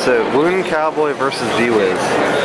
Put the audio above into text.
so Wound Cowboy versus V-Wiz.